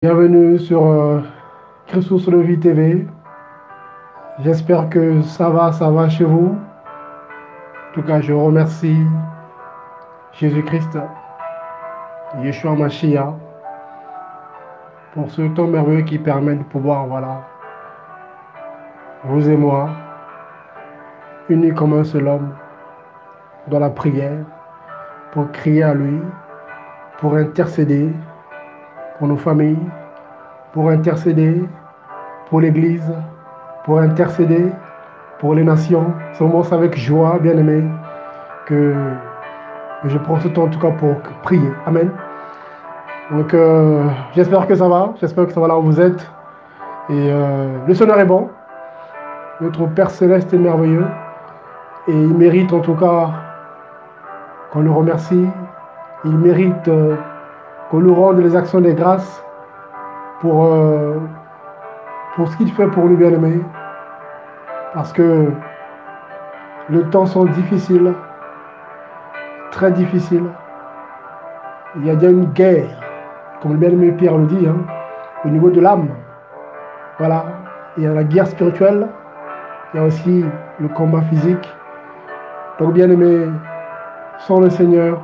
Bienvenue sur euh, Christus de Vie TV. J'espère que ça va, ça va chez vous. En tout cas, je remercie Jésus-Christ, Yeshua Mashiach, pour ce temps merveilleux qui permet de pouvoir, voilà, vous et moi, unis comme un seul homme, dans la prière, pour crier à lui, pour intercéder pour nos familles, pour intercéder pour l'Église, pour intercéder pour les nations. C'est avec joie, bien aimé, que je prends ce temps en tout cas pour prier. Amen. Donc euh, j'espère que ça va, j'espère que ça va là où vous êtes. Et euh, le Seigneur est bon. Notre Père céleste est merveilleux. Et il mérite en tout cas qu'on le remercie. Il mérite euh, qu'on nous rende les actions des grâces pour, euh, pour ce qu'il fait pour nous bien-aimés. Parce que les temps sont difficiles, très difficiles. Il y a déjà une guerre, comme le bien-aimé Pierre le dit, hein, au niveau de l'âme. Voilà, il y a la guerre spirituelle, il y a aussi le combat physique. Donc bien-aimé, sans le Seigneur,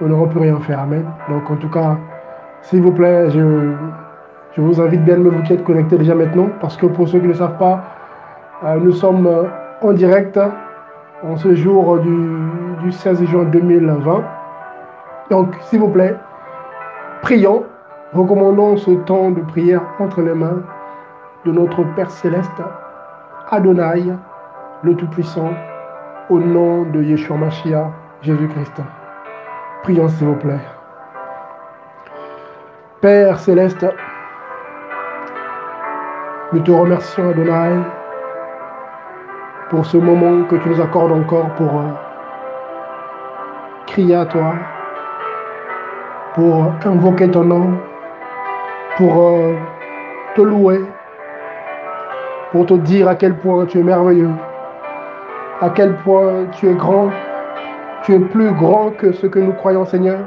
on n'aura plus rien faire. Amen. Donc en tout cas, s'il vous plaît, je, je vous invite bien vous qui êtes connectés déjà maintenant, parce que pour ceux qui ne savent pas, euh, nous sommes euh, en direct en ce jour du, du 16 juin 2020. Donc s'il vous plaît, prions, recommandons ce temps de prière entre les mains de notre Père céleste, Adonai, le Tout-Puissant, au nom de Yeshua Mashiach, Jésus-Christ. Prions s'il vous plaît. Père céleste, nous te remercions Adonai pour ce moment que tu nous accordes encore pour euh, crier à toi, pour invoquer ton nom, pour euh, te louer, pour te dire à quel point tu es merveilleux, à quel point tu es grand, tu es plus grand que ce que nous croyons, Seigneur.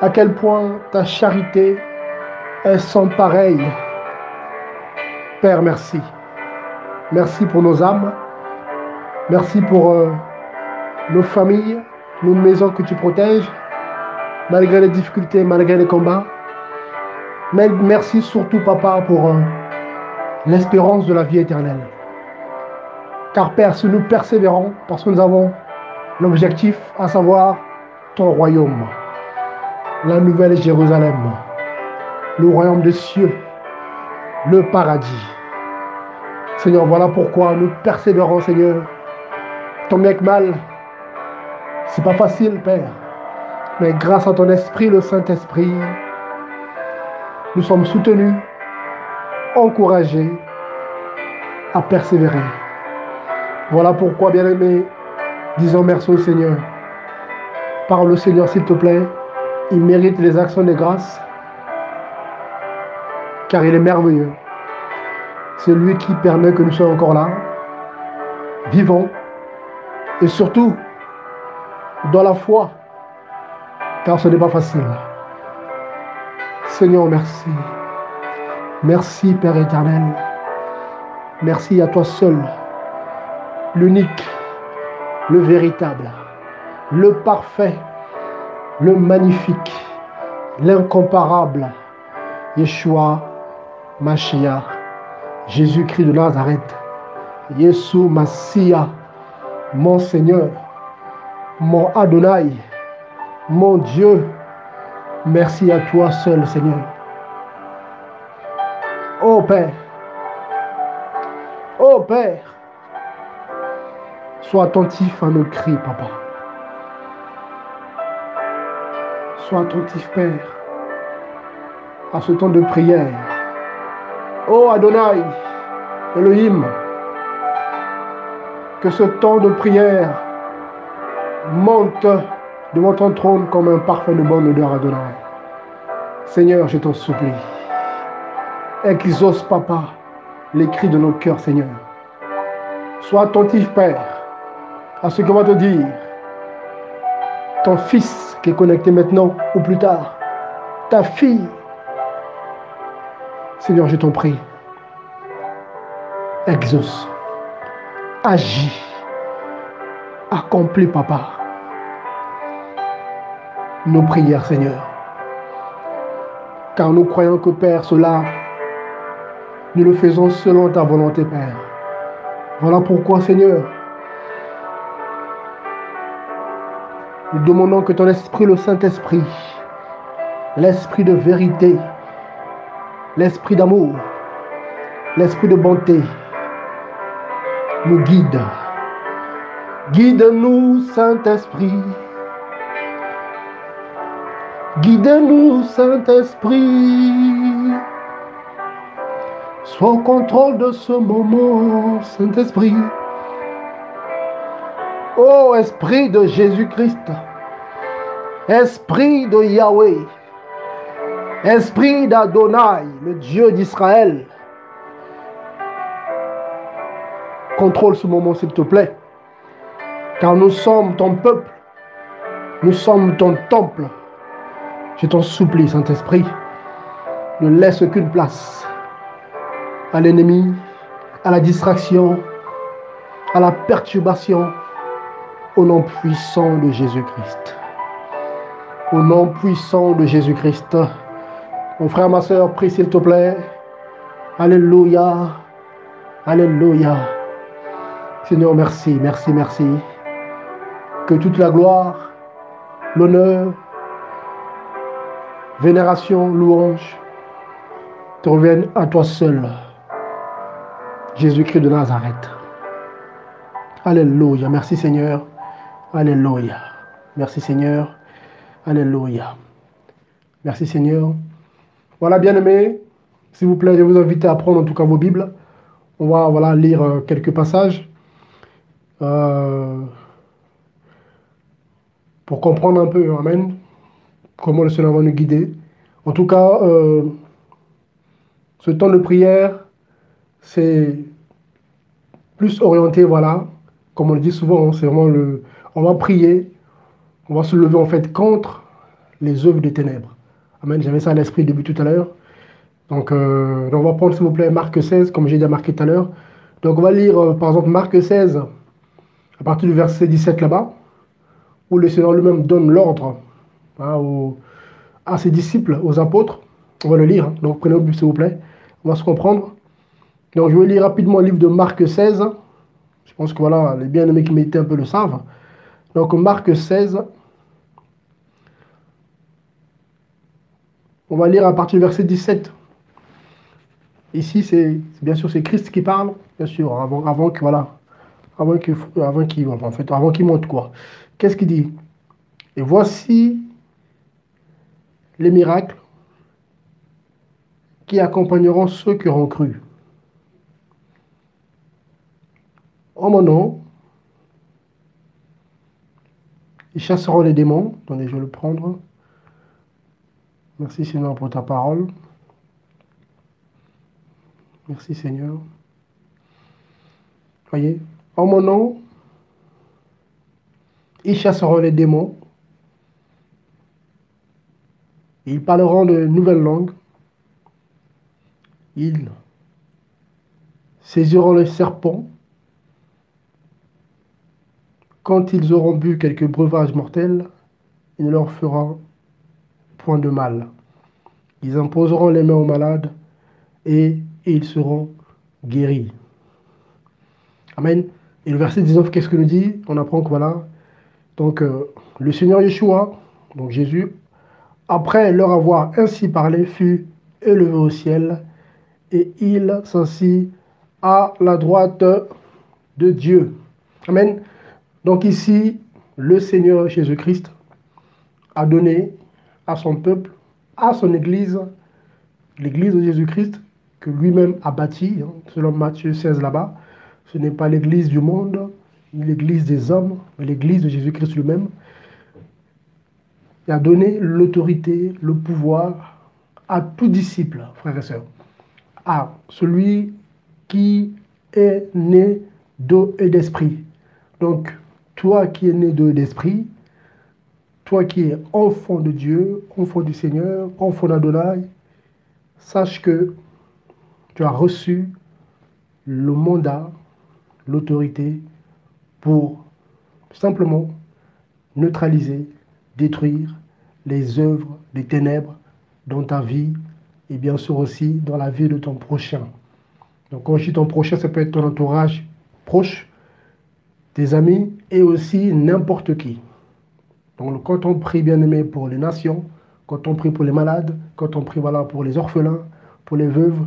À quel point ta charité est sans pareil. Père, merci. Merci pour nos âmes. Merci pour euh, nos familles, nos maisons que tu protèges, malgré les difficultés, malgré les combats. Mais merci surtout, Papa, pour euh, l'espérance de la vie éternelle. Car Père, si nous persévérons, parce que nous avons l'objectif, à savoir ton royaume, la nouvelle Jérusalem, le royaume des cieux, le paradis. Seigneur, voilà pourquoi nous persévérons, Seigneur. Ton mec mal, c'est pas facile, Père. Mais grâce à ton esprit, le Saint-Esprit, nous sommes soutenus, encouragés à persévérer. Voilà pourquoi, bien-aimés, Disons merci au Seigneur. Parle au Seigneur, s'il te plaît. Il mérite les actions de grâce. Car il est merveilleux. C'est lui qui permet que nous soyons encore là, vivants, et surtout dans la foi, car ce n'est pas facile. Seigneur, merci. Merci, Père éternel. Merci à toi seul, l'unique le véritable, le parfait, le magnifique, l'incomparable, Yeshua Mashiach, Jésus-Christ de Nazareth, Yeshua Massia, mon Seigneur, mon Adonai, mon Dieu, merci à toi seul, Seigneur. Ô Père, ô Père, Sois attentif à nos cris, papa. Sois attentif, Père, à ce temps de prière. Oh Adonai, Elohim, que ce temps de prière monte devant ton trône comme un parfum de bonne odeur, Adonai. Seigneur, je t'en supplie. Exauce, papa, les cris de nos cœurs, Seigneur. Sois attentif, Père à ce qu'on va te dire. Ton fils qui est connecté maintenant ou plus tard. Ta fille Seigneur, je t'en prie, exauce, agis, accomplis, Papa, nos prières, Seigneur. Car nous croyons que, Père, cela, nous le faisons selon ta volonté, Père. Voilà pourquoi, Seigneur, nous demandons que ton esprit, le Saint-Esprit, l'esprit de vérité, l'esprit d'amour, l'esprit de bonté nous guide. Guide-nous, Saint-Esprit. Guide-nous, Saint-Esprit. Sois au contrôle de ce moment, Saint-Esprit. Ô Esprit de Jésus-Christ, Esprit de Yahweh, Esprit d'Adonai, le Dieu d'Israël, contrôle ce moment s'il te plaît, car nous sommes ton peuple, nous sommes ton temple. Je t'en supplie, Saint-Esprit, ne laisse aucune place à l'ennemi, à la distraction, à la perturbation, au nom puissant de Jésus-Christ. Au nom puissant de Jésus-Christ. Mon frère, ma soeur, prie s'il te plaît. Alléluia. Alléluia. Seigneur, merci, merci, merci. Que toute la gloire, l'honneur, vénération, louange te reviennent à toi seul. Jésus-Christ de Nazareth. Alléluia. Merci Seigneur. Alléluia. Merci Seigneur. Alléluia. Merci Seigneur. Voilà, bien aimé, s'il vous plaît, je vous invite à prendre en tout cas vos Bibles. On va voilà, lire euh, quelques passages euh, pour comprendre un peu, Amen, comment le Seigneur va nous guider. En tout cas, euh, ce temps de prière, c'est plus orienté, voilà, comme on le dit souvent, hein, c'est vraiment le. On va prier, on va se lever en fait contre les œuvres des ténèbres. Amen. J'avais ça à l'esprit début tout à l'heure. Donc, euh, on va prendre, s'il vous plaît, Marc 16, comme j'ai déjà marqué tout à l'heure. Donc, on va lire, euh, par exemple, Marc 16, à partir du verset 17 là-bas, où le Seigneur lui-même donne l'ordre hein, à ses disciples, aux apôtres. On va le lire. Hein. Donc, prenez au s'il vous plaît. On va se comprendre. Donc, je vais lire rapidement le livre de Marc 16. Je pense que voilà, les bien-aimés qui m'étaient un peu le savent. Donc, Marc 16, On va lire à partir du verset 17. Ici, c'est bien sûr c'est Christ qui parle, bien sûr, avant, que voilà, avant qu'il avant en fait, avant qu'il monte quoi. Qu'est-ce qu'il dit? Et voici les miracles qui accompagneront ceux qui auront cru. En mon nom, ils chasseront les démons. Attendez, je vais le prendre. Merci Seigneur pour ta parole. Merci Seigneur. Voyez, en mon nom, ils chasseront les démons. Ils parleront de nouvelles langues. Ils saisiront les serpents. Quand ils auront bu quelques breuvages mortels, il ne leur fera point de mal. Ils imposeront les mains aux malades et ils seront guéris. Amen. Et le verset 19, qu'est-ce que nous dit? On apprend que voilà, donc euh, le Seigneur Yeshua, donc Jésus, après leur avoir ainsi parlé, fut élevé au ciel et il s'assit à la droite de Dieu. Amen. Donc ici, le Seigneur Jésus-Christ a donné à son peuple, à son Église, l'Église de Jésus-Christ, que lui-même a bâtie, hein, selon Matthieu 16 là-bas. Ce n'est pas l'Église du monde, ni l'Église des hommes, mais l'Église de Jésus-Christ lui-même. Il a donné l'autorité, le pouvoir à tout disciple, frères et sœurs, à celui qui est né d'eau et d'esprit. Donc, toi qui es né d'eau et d'esprit, toi qui es enfant de Dieu, enfant du Seigneur, enfant d'Adonai, sache que tu as reçu le mandat, l'autorité pour simplement neutraliser, détruire les œuvres des ténèbres dans ta vie et bien sûr aussi dans la vie de ton prochain. Donc quand je dis ton prochain, ça peut être ton entourage proche, tes amis et aussi n'importe qui. Donc quand on prie bien aimé pour les nations, quand on prie pour les malades, quand on prie voilà, pour les orphelins, pour les veuves,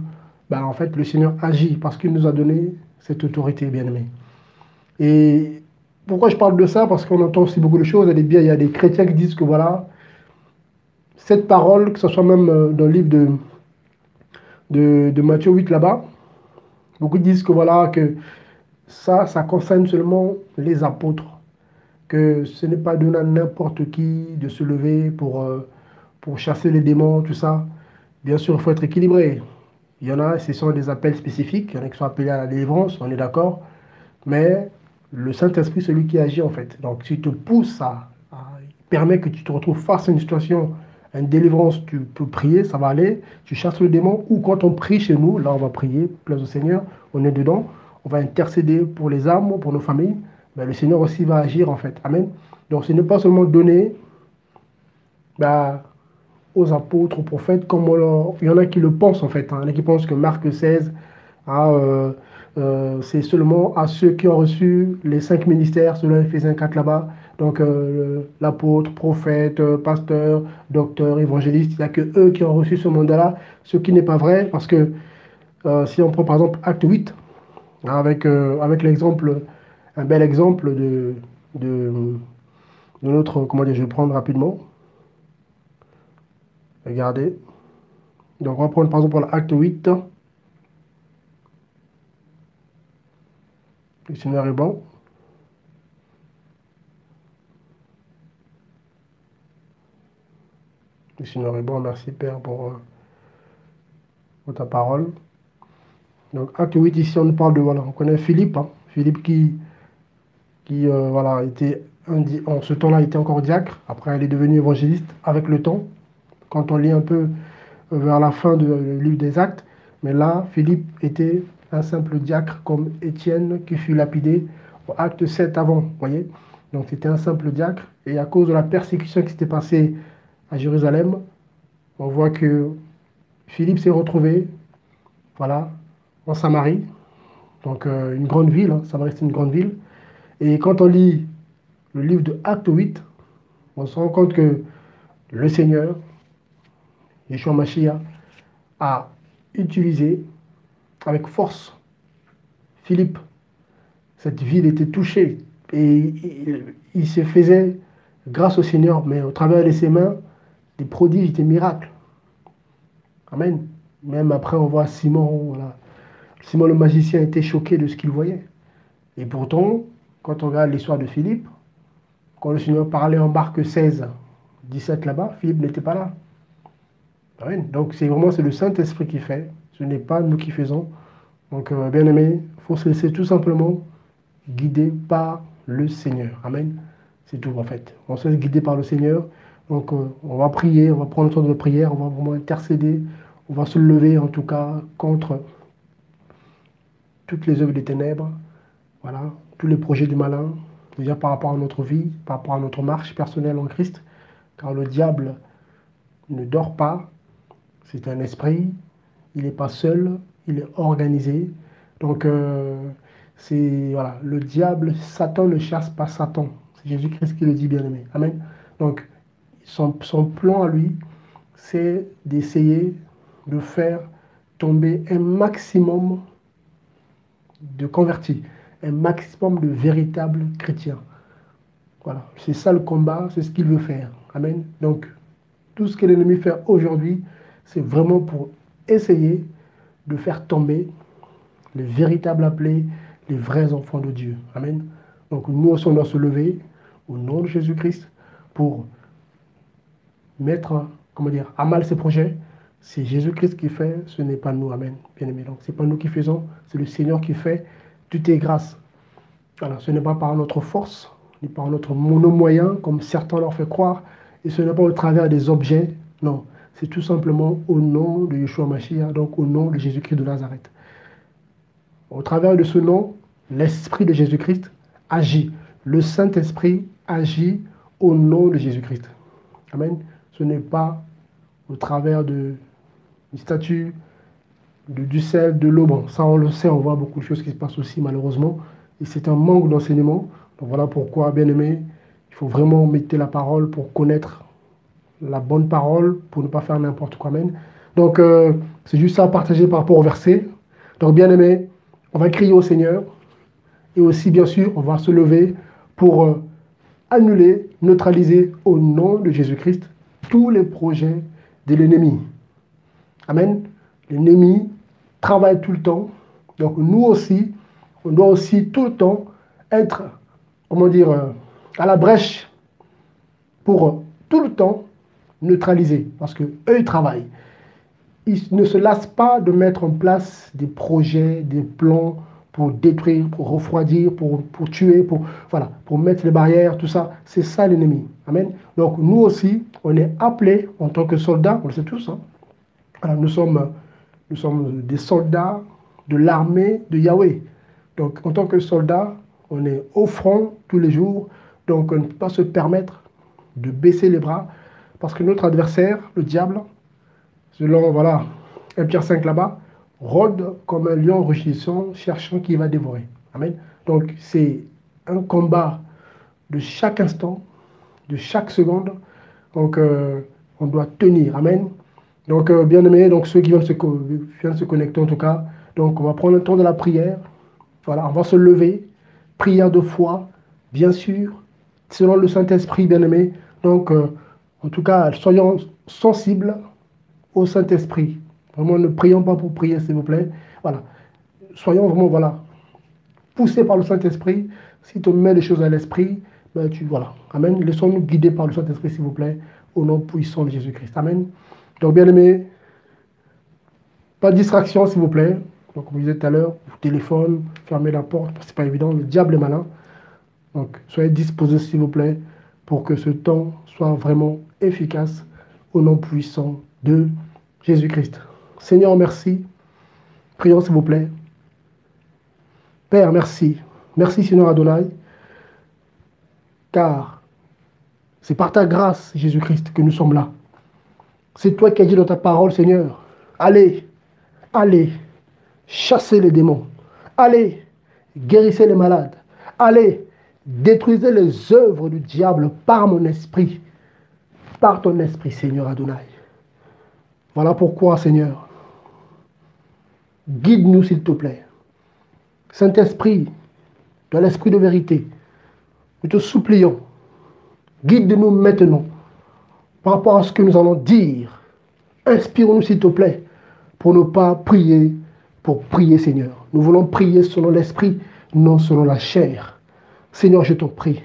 ben, en fait le Seigneur agit parce qu'il nous a donné cette autorité bien aimé. Et pourquoi je parle de ça? Parce qu'on entend aussi beaucoup de choses. Il y, a des, chrétiens qui disent que voilà, cette parole, que ce soit même euh, dans le livre de, de, de Matthieu 8 là-bas, beaucoup disent que voilà, que ça, ça concerne seulement les apôtres. Que ce n'est pas donné à n'importe qui de se lever pour, euh, pour chasser les démons, tout ça. Bien sûr, il faut être équilibré. Il y en a, ce sont des appels spécifiques. Il y en a qui sont appelés à la délivrance, on est d'accord. Mais le Saint-Esprit, celui qui agit en fait. Donc, s'il te pousse à, permet que tu te retrouves face à une situation, à une délivrance, tu peux prier, ça va aller. Tu chasses le démon. Ou quand on prie chez nous, là, on va prier, place au Seigneur, on est dedans on va intercéder pour les âmes, pour nos familles, mais le Seigneur aussi va agir en fait. Amen. Donc ce n'est pas seulement donné bah, aux apôtres, aux prophètes, comme il y en a qui le pensent en fait. Hein. Il y en a qui pensent que Marc 16, hein, euh, euh, c'est seulement à ceux qui ont reçu les cinq ministères, selon Ephésiens 4 là-bas. Donc euh, l'apôtre, prophète, pasteur, docteur, évangéliste, il n'y a que eux qui ont reçu ce mandat-là, ce qui n'est pas vrai, parce que si on prend par exemple Acte 8, avec, euh, avec l'exemple, un bel exemple de, de, notre, comment dire, je vais prendre rapidement. Regardez. Donc on va prendre par exemple l'acte 8. Le Seigneur est bon. Seigneur est bon, merci Père pour, euh, pour ta parole. Donc, acte 8, ici, on parle de, voilà, on connaît Philippe, hein. Philippe qui, qui euh, voilà, était, en ce temps-là, était encore diacre. Après, il est devenu évangéliste avec le temps, quand on lit un peu euh, vers la fin du livre des actes. Mais là, Philippe était un simple diacre comme Étienne qui fut lapidé au acte 7 avant, voyez Donc, c'était un simple diacre. Et à cause de la persécution qui s'était passée à Jérusalem, on voit que Philippe s'est retrouvé, voilà, en Samarie, donc euh, une grande ville, hein, Samarie c'est une grande ville. Et quand on lit le livre de Acte 8, on se rend compte que le Seigneur, Yeshua Mashiach, a utilisé avec force Philippe. Cette ville était touchée et il, se faisait, grâce au Seigneur, mais au travers de ses mains, des prodiges, des miracles. Amen. Même après, on voit Simon, voilà, Simon le magicien était choqué de ce qu'il voyait. Et pourtant, quand on regarde l'histoire de Philippe, quand le Seigneur parlait en barque 16, 17 là-bas, Philippe n'était pas là. Donc c'est vraiment le Saint-Esprit qui fait, ce n'est pas nous qui faisons. Donc euh, bien aimé, il faut se laisser tout simplement guider par le Seigneur. Amen. C'est tout en fait. On se laisse guider par le Seigneur. Donc euh, on va prier, on va prendre le temps de prière, on va vraiment intercéder, on va se lever en tout cas contre toutes les œuvres des ténèbres, voilà, tous les projets du malin, déjà par rapport à notre vie, par rapport à notre marche personnelle en Christ, car le diable ne dort pas, c'est un esprit, il n'est pas seul, il est organisé. Donc, euh, c'est voilà, le diable, Satan ne chasse pas Satan. C'est Jésus-Christ qui le dit, bien aimé. Amen. Donc, son, son plan à lui, c'est d'essayer de faire tomber un maximum de convertis, un maximum de véritables chrétiens. Voilà, c'est ça le combat, c'est ce qu'il veut faire. Amen. Donc, tout ce que l'ennemi fait aujourd'hui, c'est vraiment pour essayer de faire tomber les véritables appelés, les vrais enfants de Dieu. Amen. Donc, nous aussi, on doit se lever au nom de Jésus-Christ pour mettre, comment dire, à mal ses projets, c'est Jésus-Christ qui fait, ce n'est pas nous. Amen. Bien aimé. Donc, ce n'est pas nous qui faisons, c'est le Seigneur qui fait. Tout est grâce. Voilà, ce n'est pas par notre force, ni par notre mono moyen, comme certains leur fait croire, et ce n'est pas au travers des objets. Non, C'est tout simplement au nom de Yeshua Mashiach, donc au nom de Jésus-Christ de Nazareth. Au travers de ce nom, l'Esprit de Jésus-Christ agit. Le Saint-Esprit agit au nom de Jésus-Christ. Amen. Ce n'est pas au travers de une statue, du sel, de l'eau. Ça on le sait, on voit beaucoup de choses qui se passent aussi malheureusement. Et c'est un manque d'enseignement. Donc voilà pourquoi, bien aimé, il faut vraiment mettre la parole pour connaître la bonne parole, pour ne pas faire n'importe quoi. Amen. Donc euh, c'est juste ça à partager par rapport au verset. Donc bien aimé, on va crier au Seigneur. Et aussi, bien sûr, on va se lever pour euh, annuler, neutraliser au nom de Jésus-Christ tous les projets de l'ennemi. Amen. L'ennemi travaille tout le temps. Donc nous aussi, on doit aussi tout le temps être, comment dire, euh, à la brèche pour euh, tout le temps neutraliser. Parce que eux, ils travaillent. Ils ne se lassent pas de mettre en place des projets, des plans pour détruire, pour refroidir, pour, pour tuer, pour, voilà, pour mettre les barrières, tout ça. C'est ça l'ennemi. Amen. Donc nous aussi, on est appelés en tant que soldats, on le sait tous, hein. Nous, sommes, nous sommes des soldats de l'armée de Yahweh. Donc en tant que soldats, on est au front tous les jours, donc on ne peut pas se permettre de baisser les bras, parce que notre adversaire, le diable, selon voilà, 1 Pierre 5 là-bas, rôde comme un lion rugissant, cherchant qui va dévorer. Amen. Donc c'est un combat de chaque instant, de chaque seconde. Donc euh, on doit tenir. Amen. Donc euh, bien aimé, donc ceux qui viennent se, connecter en tout cas, donc on va prendre le temps de la prière. Voilà, on va se lever. Prière de foi, bien sûr, selon le Saint-Esprit, bien aimé. Donc euh, en tout cas, soyons sensibles au Saint-Esprit. Vraiment, ne prions pas pour prier, s'il vous plaît. Voilà. Soyons vraiment, voilà, poussés par le Saint-Esprit. Si tu mets les choses à l'esprit, ben tu, voilà. Amen. Laissons-nous guider par le Saint-Esprit, s'il vous plaît, au nom puissant de Jésus-Christ. Amen. Donc, bien aimé, pas de distraction, s'il vous plaît. Donc, comme je disais tout à l'heure, téléphone, fermez la porte, c'est pas évident, le diable est malin. Donc, soyez disposés, s'il vous plaît, pour que ce temps soit vraiment efficace au nom puissant de Jésus-Christ. Seigneur, merci. Prions, s'il vous plaît. Père, merci. Merci, Seigneur Adonai. Car c'est par ta grâce, Jésus-Christ, que nous sommes là. C'est toi qui as dit dans ta parole, Seigneur. Allez, allez, chassez les démons. Allez, guérissez les malades. Allez, détruisez les œuvres du diable par mon esprit. Par ton esprit, Seigneur Adonai. Voilà pourquoi, Seigneur, Guide-nous, s'il te plaît. Saint-Esprit, de l'Esprit de vérité, nous te supplions, guide-nous maintenant par rapport à ce que nous allons dire. Inspire-nous, s'il te plaît, pour ne pas prier, pour prier, Seigneur. Nous voulons prier selon l'Esprit, non selon la chair. Seigneur, je t'en prie.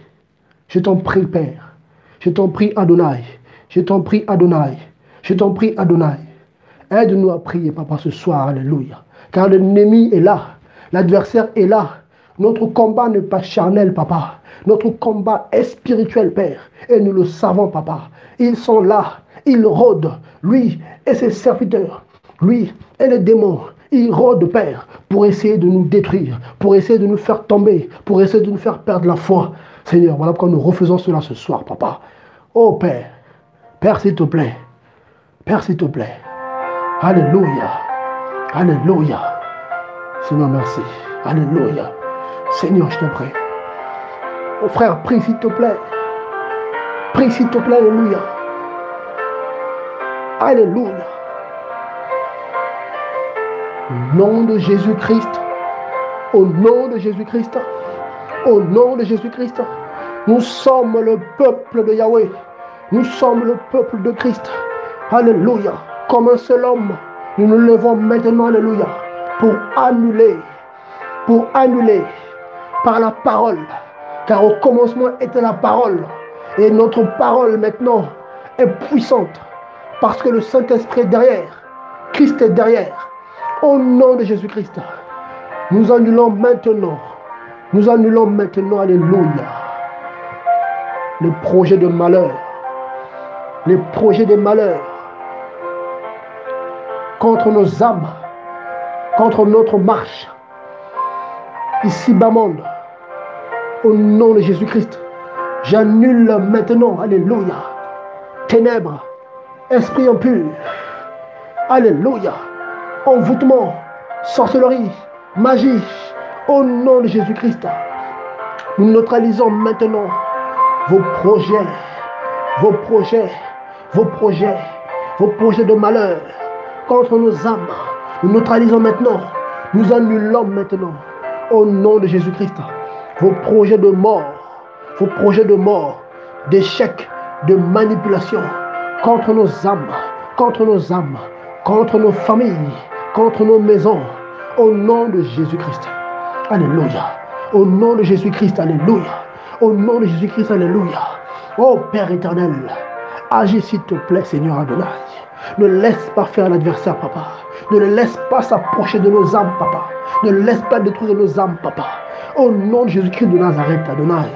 Je t'en prie, Père. Je t'en prie, Adonai. Je t'en prie, Adonai. Je t'en prie, Adonai. Aide-nous à prier, Papa, ce soir. Alléluia. Car l'ennemi est là. L'adversaire est là. Notre combat n'est pas charnel, papa. Notre combat est spirituel, Père. Et nous le savons, papa. Ils sont là. Ils rôdent. Lui et ses serviteurs. Lui et les démons. Ils rôdent, Père, pour essayer de nous détruire, pour essayer de nous faire tomber, pour essayer de nous faire perdre la foi. Seigneur, voilà pourquoi nous refaisons cela ce soir, papa. Oh Père, Père, s'il te plaît. Père, s'il te plaît. Alléluia. Alléluia. Seigneur, merci. Alléluia. Seigneur, je te prie. Mon frère, prie s'il te plaît. Prie s'il te plaît. Alléluia. Alléluia. Au nom de Jésus-Christ. Au nom de Jésus-Christ. Au nom de Jésus-Christ. Nous sommes le peuple de Yahweh. Nous sommes le peuple de Christ. Alléluia. Comme un seul homme. Nous nous levons maintenant, Alléluia, pour annuler, pour annuler par la parole. Car au commencement était la parole. Et notre parole maintenant est puissante. Parce que le Saint-Esprit est derrière. Christ est derrière. Au nom de Jésus-Christ. Nous annulons maintenant. Nous annulons maintenant, Alléluia. Les projets de malheur. Les projets de malheur contre nos âmes, contre notre marche. Ici, bas monde, au nom de Jésus-Christ, j'annule maintenant, Alléluia, ténèbres, esprit impur, Alléluia, envoûtement, sorcellerie, magie, au nom de Jésus-Christ. Nous neutralisons maintenant vos projets, vos projets, vos projets, vos projets de malheur contre nos âmes. Nous neutralisons maintenant, nous annulons maintenant, au nom de Jésus-Christ, vos projets de mort, vos projets de mort, d'échec, de manipulation contre nos âmes, contre nos âmes, contre nos familles, contre nos maisons, au nom de Jésus-Christ. Alléluia. Au nom de Jésus-Christ, Alléluia. Au nom de Jésus-Christ, Alléluia. Oh Père éternel, agis s'il te plaît, Seigneur Adonai. Ne laisse pas faire l'adversaire, papa. Ne laisse pas s'approcher de nos âmes, papa. Ne laisse pas détruire nos âmes, papa. Au nom de Jésus-Christ de Nazareth, Adonai.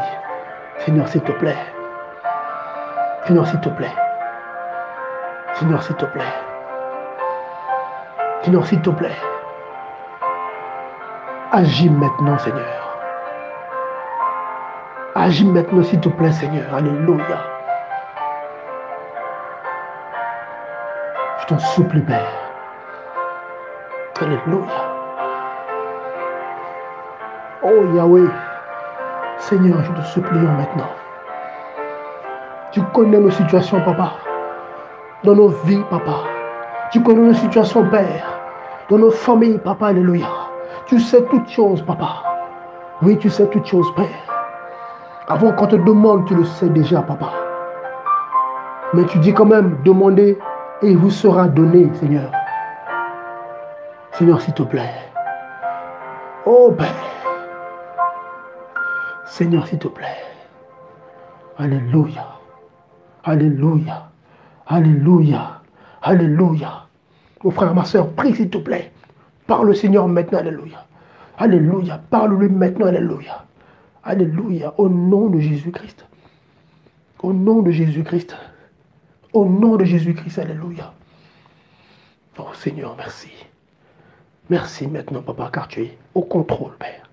Seigneur, s'il te plaît. Seigneur, s'il te plaît. Seigneur, s'il te plaît. Seigneur, s'il te plaît. Agis maintenant, Seigneur. Agis maintenant, s'il te plaît, Seigneur. Alléluia. Je t'en supplie, Père. Alléluia. Oh Yahweh, Seigneur, je te supplie maintenant. Tu connais nos situations, papa. Dans nos vies, papa. Tu connais nos situations, Père. Dans nos familles, papa. Alléluia. Tu sais toutes choses, papa. Oui, tu sais toutes choses, Père. Avant qu'on te demande, tu le sais déjà, papa. Mais tu dis quand même, demandez et il vous sera donné, Seigneur. Seigneur, s'il te plaît. Oh Père. Seigneur, s'il te plaît. Alléluia. Alléluia. Alléluia. Alléluia. Mon frère, ma soeur, prie s'il te plaît. Parle le Seigneur maintenant. Alléluia. Alléluia. Parle-lui maintenant. Alléluia. Alléluia. Au nom de Jésus-Christ. Au nom de Jésus-Christ. Au nom de Jésus-Christ. Alléluia. Oh Seigneur, merci. Merci maintenant, papa, car tu es au contrôle, Père.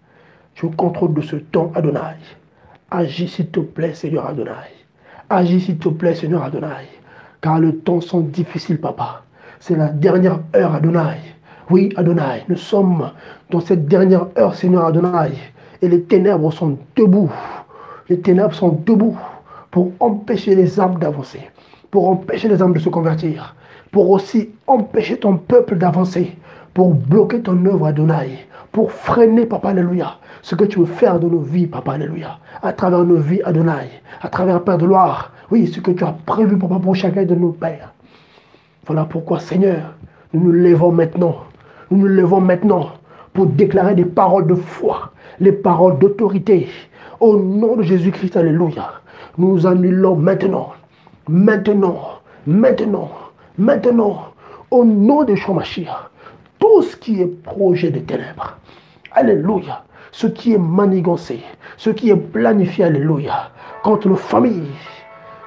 Au contrôle de ce temps, Adonai. Agis, s'il te plaît, Seigneur Adonai. Agis, s'il te plaît, Seigneur Adonai. Car le temps sont difficiles, papa. C'est la dernière heure, Adonai. Oui, Adonai, nous sommes dans cette dernière heure, Seigneur Adonai. Et les ténèbres sont debout. Les ténèbres sont debout pour empêcher les âmes d'avancer, pour empêcher les âmes de se convertir, pour aussi empêcher ton peuple d'avancer, pour bloquer ton œuvre, Adonai, pour freiner, Papa, Alléluia, ce que tu veux faire de nos vies, Papa, Alléluia, à travers nos vies, Adonai, à travers Père de gloire, oui, ce que tu as prévu, Papa, pour chacun de nos pères. Voilà pourquoi, Seigneur, nous nous levons maintenant, nous nous levons maintenant pour déclarer des paroles de foi, les paroles d'autorité. Au nom de Jésus-Christ, Alléluia. Nous annulons maintenant, maintenant, maintenant, maintenant, au nom de Shomashia, tout ce qui est projet de ténèbres. Alléluia. Ce qui est manigancé, ce qui est planifié, Alléluia, contre nos familles.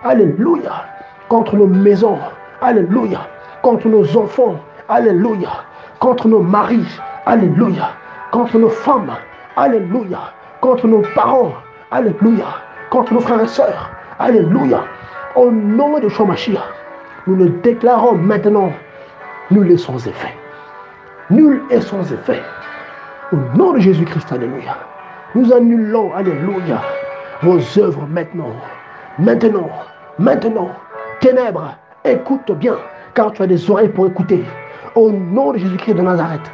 Alléluia. Contre nos maisons. Alléluia. Contre nos enfants. Alléluia. Contre nos maris. Alléluia. Contre nos femmes. Alléluia. Contre nos parents. Alléluia. Contre nos frères et sœurs. Alléluia. Au nom de Shomashia, nous le déclarons maintenant. Nul est sans effet. Nul est sans effet. Au nom de Jésus-Christ, Alléluia. Nous annulons, Alléluia, vos œuvres maintenant. Maintenant. Maintenant. Ténèbres, écoute bien, car tu as des oreilles pour écouter. Au nom de Jésus-Christ de Nazareth,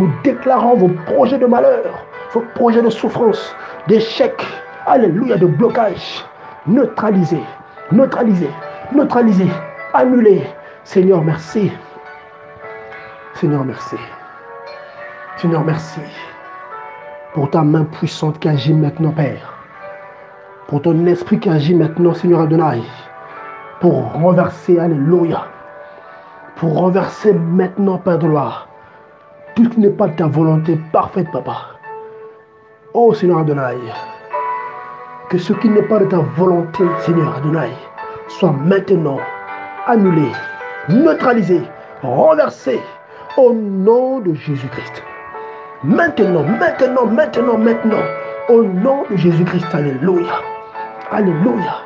nous déclarons vos projets de malheur, vos projets de souffrance, d'échec, alléluia, de blocage, neutralisés, neutralisés, neutralisés, annulés. Seigneur, merci. Seigneur, merci. Seigneur, merci pour ta main puissante qui agit maintenant, Père. Pour ton esprit qui agit maintenant, Seigneur Adonai. Pour renverser, Alléluia. Pour renverser maintenant, Père de gloire. Tout ce qui n'est pas de ta volonté parfaite, Papa. Oh Seigneur Adonai. Que ce qui n'est pas de ta volonté, Seigneur Adonai, soit maintenant annulé, neutralisé, renversé Au nom de Jésus-Christ. Maintenant, maintenant, maintenant, maintenant. Au nom de Jésus-Christ. Alléluia. Alléluia.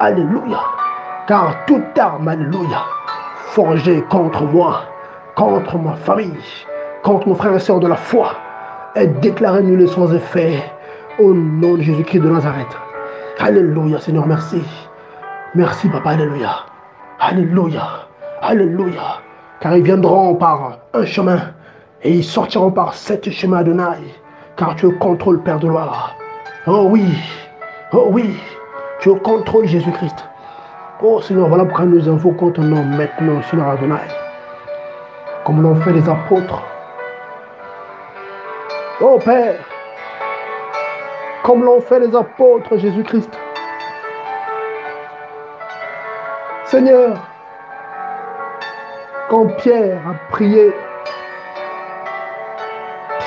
Alléluia. Car toute arme, alléluia, forgée contre moi, contre ma famille, contre mon frère et soeur de la foi, est déclarée nulle sans effet. Au nom de Jésus-Christ de Nazareth. Alléluia, Seigneur, merci. Merci, Papa, Alléluia. Alléluia. Alléluia. Car ils viendront par un chemin et ils sortiront par sept chemins de Naï. Car tu contrôles, Père de gloire. Oh oui. Oh oui. Tu contrôles Jésus-Christ. Oh Seigneur, voilà pourquoi nous invoquons ton nom maintenant, Seigneur Adonai. Comme l'ont fait les apôtres. Oh Père, comme l'ont fait les apôtres Jésus-Christ. Seigneur, quand Pierre a prié,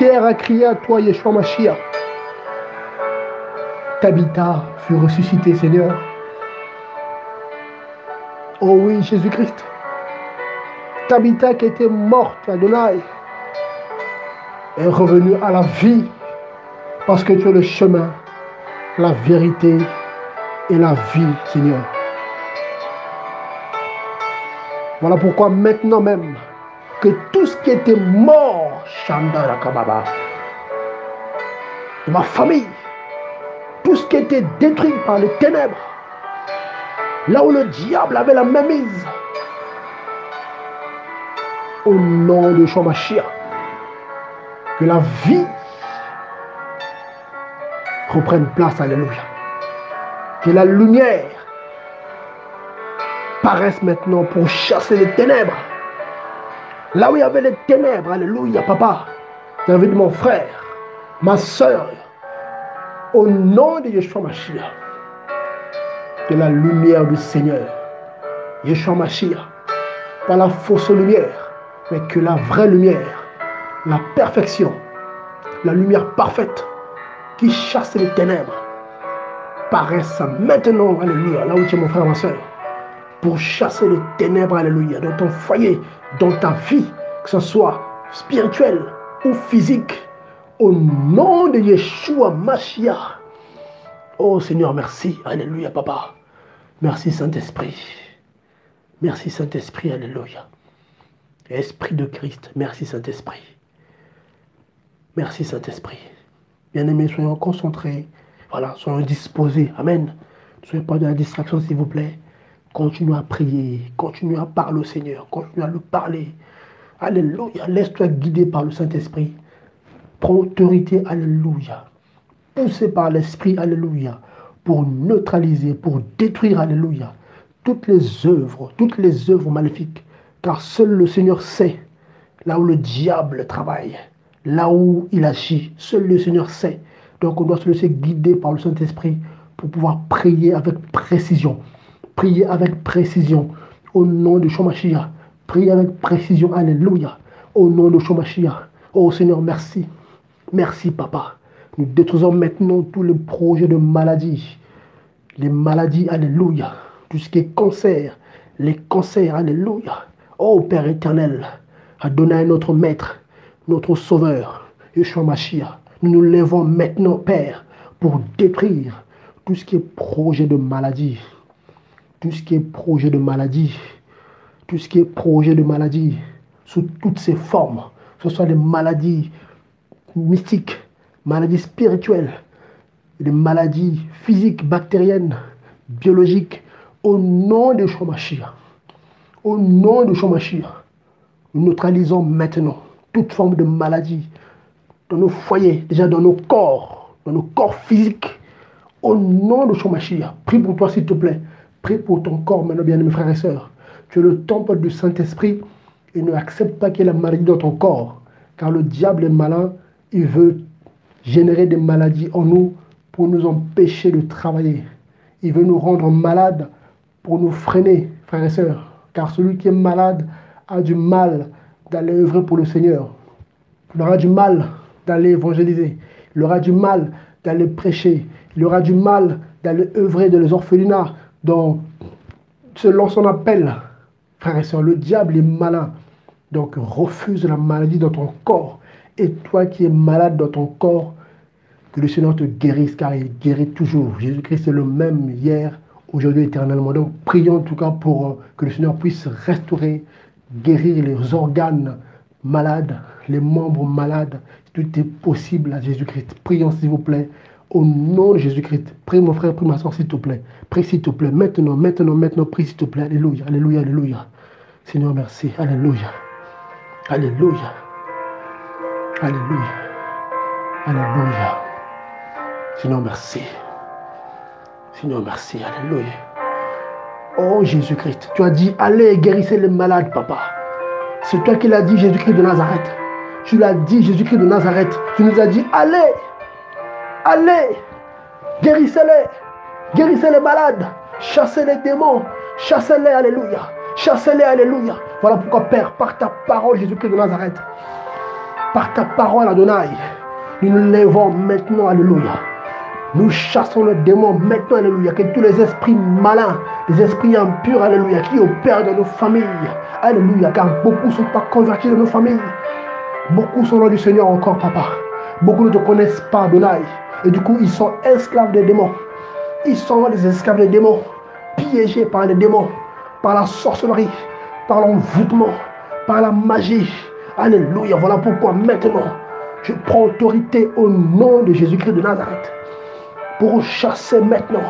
A crié à toi, Yeshua Mashiach. Tabitha fut ressuscité, Seigneur. Oh oui, Jésus-Christ. Tabitha qui était morte, Adonai, est revenue à la vie parce que tu es le chemin, la vérité et la vie, Seigneur. Voilà pourquoi maintenant même, que tout ce qui était mort, Chandara Kababa, de ma famille, tout ce qui était détruit par les ténèbres, là où le diable avait la même mise, au nom de Shomashia, que la vie reprenne place, Alléluia. Que la lumière paraisse maintenant pour chasser les ténèbres. Là où il y avait les ténèbres, Alléluia, papa, j'invite mon frère, ma soeur, au nom de Yeshua Mashiach, que la lumière du Seigneur, Yeshua Mashiach, pas la fausse lumière, mais que la vraie lumière, la perfection, la lumière parfaite qui chasse les ténèbres, paraisse maintenant, Alléluia, là où tu es mon frère, ma soeur pour chasser les ténèbres, alléluia, dans ton foyer, dans ta vie, que ce soit spirituel ou physique, au nom de Yeshua Mashiach. Oh Seigneur, merci, alléluia, papa. Merci Saint-Esprit. Merci Saint-Esprit, alléluia. Esprit de Christ, merci Saint-Esprit. Merci Saint-Esprit. Bien-aimés, soyons concentrés. Voilà, soyons disposés. Amen. Ne soyez pas de la distraction, s'il vous plaît. Continue à prier, continue à parler au Seigneur, continue à le parler. Alléluia, laisse-toi guider par le Saint-Esprit. Prends autorité, alléluia. Poussé par l'Esprit, alléluia, pour neutraliser, pour détruire, alléluia, toutes les œuvres, toutes les œuvres maléfiques. Car seul le Seigneur sait là où le diable travaille, là où il agit. Seul le Seigneur sait. Donc on doit se laisser guider par le Saint-Esprit pour pouvoir prier avec précision. Priez avec précision au nom de Shomashia. Priez avec précision. Alléluia. Au nom de Shomashia. Oh Seigneur, merci. Merci, Papa. Nous détruisons maintenant tous les projets de maladie. Les maladies, Alléluia. Tout ce qui est cancer. Les cancers, Alléluia. Oh Père éternel, Adonai notre Maître, notre Sauveur, Yeshua Mashiach. Nous nous levons maintenant, Père, pour détruire tout ce qui est projet de maladie tout ce qui est projet de maladie, tout ce qui est projet de maladie, sous toutes ses formes, que ce soit des maladies mystiques, maladies spirituelles, des maladies physiques, bactériennes, biologiques, au nom de Shomashia, au nom de Shomashia, nous neutralisons maintenant toute forme de maladie dans nos foyers, déjà dans nos corps, dans nos corps physiques, au nom de Shomashia. Prie pour toi, s'il te plaît. Prie pour ton corps maintenant, bien mes frères et sœurs. Tu es le temple du Saint-Esprit et ne accepte pas qu'il y ait la maladie dans ton corps. Car le diable est malin, il veut générer des maladies en nous pour nous empêcher de travailler. Il veut nous rendre malades pour nous freiner, frères et sœurs. Car celui qui est malade a du mal d'aller œuvrer pour le Seigneur. Il aura du mal d'aller évangéliser. Il aura du mal d'aller prêcher. Il aura du mal d'aller œuvrer dans les orphelinats, donc, selon son appel, frère et soeur, le diable est malin. Donc refuse la maladie dans ton corps. Et toi qui es malade dans ton corps, que le Seigneur te guérisse, car il guérit toujours. Jésus-Christ est le même hier, aujourd'hui, éternellement. Donc prions en tout cas pour euh, que le Seigneur puisse restaurer, guérir les organes malades, les membres malades. Tout est possible à Jésus-Christ. Prions s'il vous plaît. Au nom de Jésus-Christ, prie mon frère, prie ma soeur, s'il te plaît. Prie s'il te plaît. Maintenant, maintenant, maintenant, prie s'il te plaît. Alléluia, alléluia, alléluia. Seigneur, merci. Alléluia. Alléluia. Alléluia. Alléluia. Seigneur, merci. Seigneur, merci. Alléluia. Oh Jésus-Christ, tu as dit, allez guérissez les malades, papa. C'est toi qui l'as dit, Jésus-Christ de Nazareth. Tu l'as dit, Jésus-Christ de Nazareth. Tu nous as dit, allez, allez, guérissez-les, guérissez les malades, chassez les démons, chassez-les, alléluia, chassez-les, alléluia. Voilà pourquoi, Père, par ta parole, Jésus-Christ de Nazareth, par ta parole, Adonai, nous nous lèvons maintenant, alléluia. Nous chassons le démon maintenant, alléluia. Que tous les esprits malins, les esprits impurs, alléluia, qui opèrent dans nos familles, alléluia, car beaucoup ne sont pas convertis dans nos familles. Beaucoup sont loin du Seigneur encore, papa. Beaucoup ne te connaissent pas, Adonai. Et du coup, ils sont esclaves des démons. Ils sont des esclaves des démons, piégés par les démons, par la sorcellerie, par l'envoûtement, par la magie. Alléluia. Voilà pourquoi maintenant, je prends autorité au nom de Jésus-Christ de Nazareth pour chasser maintenant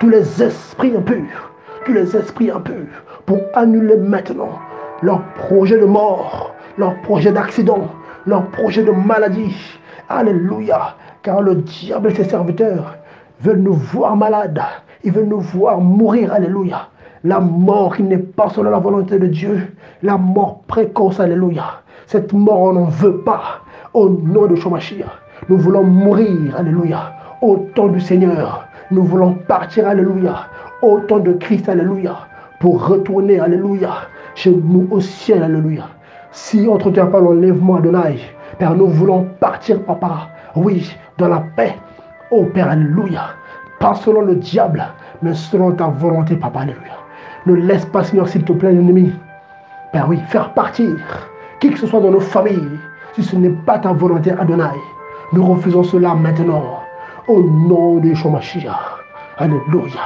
tous les esprits impurs, tous les esprits impurs, pour annuler maintenant leur projet de mort, leur projet d'accident, leur projet de maladie. Alléluia. Car le diable et ses serviteurs veulent nous voir malades. Ils veulent nous voir mourir. Alléluia. La mort qui n'est pas selon la volonté de Dieu. La mort précoce. Alléluia. Cette mort, on n'en veut pas. Au nom de Shomashia. Nous voulons mourir. Alléluia au temps du Seigneur. Nous voulons partir, alléluia, au temps de Christ, alléluia, pour retourner, alléluia, chez nous au ciel, alléluia. Si on ne pas l'enlèvement, Adonai, Père, nous voulons partir, papa, oui, dans la paix. Oh Père, alléluia. Pas selon le diable, mais selon ta volonté, papa, alléluia. Ne laisse pas, Seigneur, s'il te plaît, l'ennemi. Père, oui, faire partir qui que ce soit dans nos familles, si ce n'est pas ta volonté, Adonai. Nous refusons cela maintenant. Au nom de Yeshua Alléluia.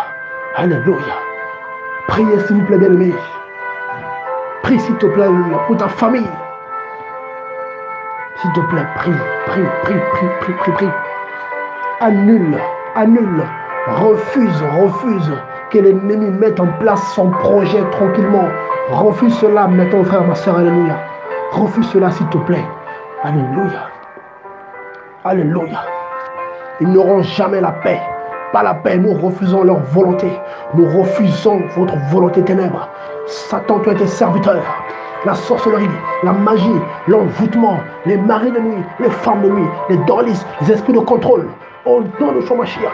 Alléluia. Priez s'il vous plaît, bien-aimé. Prie s'il te plaît, pour ta famille. S'il te plaît, prie, prie, prie, prie, prie, prie, prie. Annule, annule, refuse, refuse que l'ennemi mette en place son projet tranquillement. Refuse cela maintenant, frère, ma soeur, Alléluia. Refuse cela, s'il te plaît. Alléluia. Alléluia. Ils n'auront jamais la paix. Pas la paix. Nous refusons leur volonté. Nous refusons votre volonté ténèbre. Satan, tu es tes serviteurs. La sorcellerie, la magie, l'envoûtement, les maris de nuit, les femmes de nuit, les dorlis, les esprits de contrôle. Au nom de Shomachia,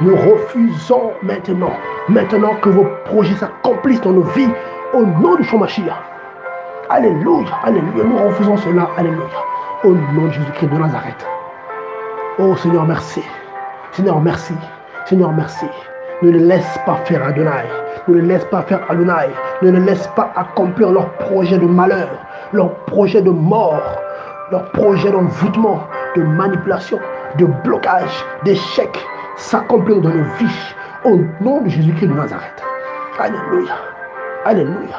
nous refusons maintenant, maintenant que vos projets s'accomplissent dans nos vies, au nom de Shomachia. Alléluia, alléluia. Nous refusons cela, alléluia. Au nom de Jésus-Christ de Nazareth. Oh Seigneur, merci. Seigneur, merci. Seigneur, merci. Ne les laisse pas faire Adonai. Ne les laisse pas faire Adonai. Ne les laisse pas accomplir leur projet de malheur, leur projet de mort, leur projet d'envoûtement, de manipulation, de blocage, d'échec s'accomplir dans nos vies. Au nom de Jésus-Christ de Nazareth. Alléluia. Alléluia.